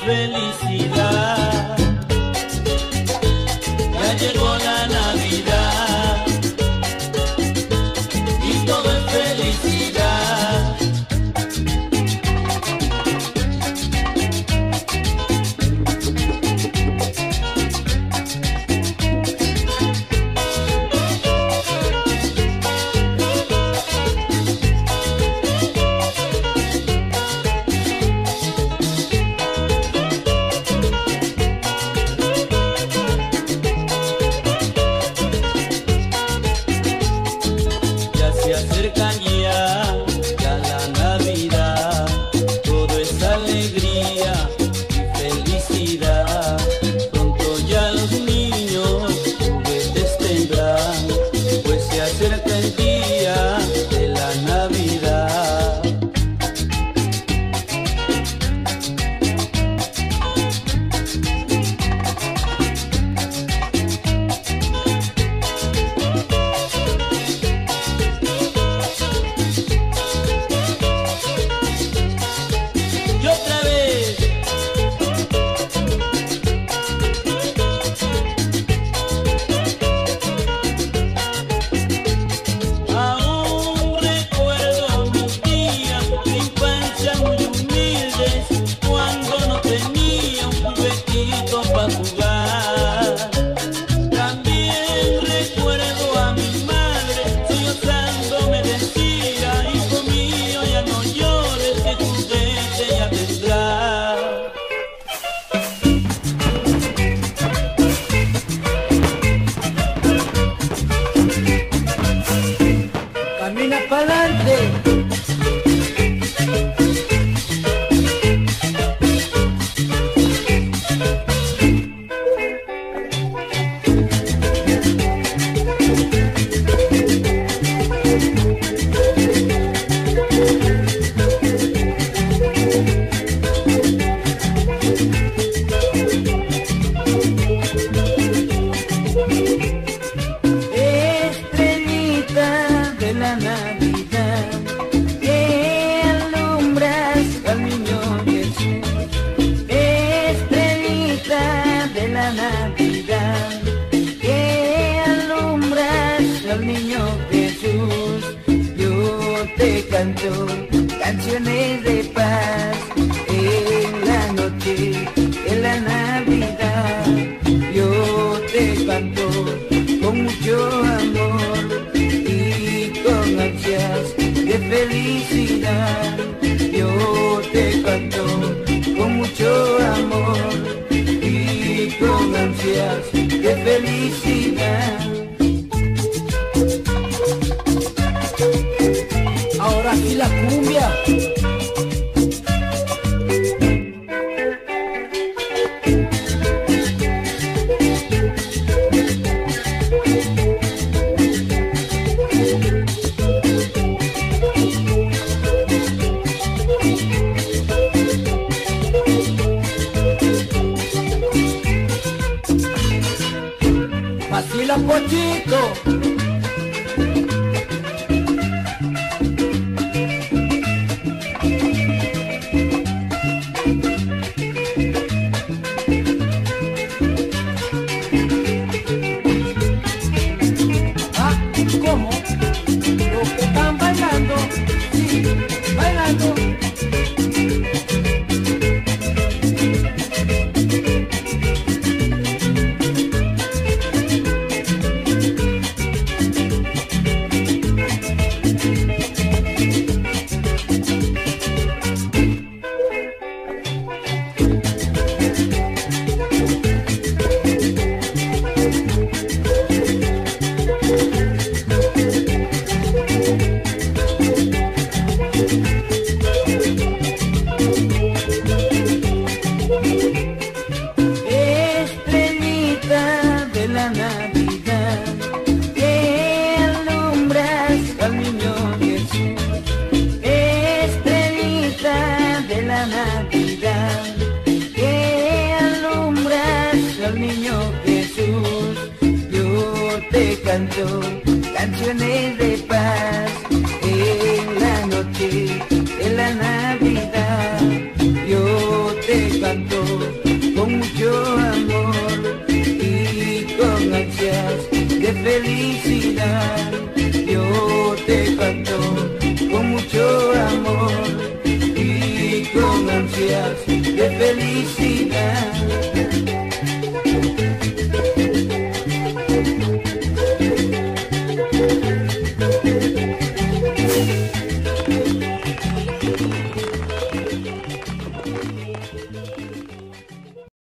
felicidad. Navidad que alumbras al niño Jesús. Yo te canto canciones de paz. Rico. Canto canciones de paz en la noche de la Navidad. Yo te canto con mucho amor y con ansias de felicidad. Yo te canto con mucho amor y con ansias de felicidad.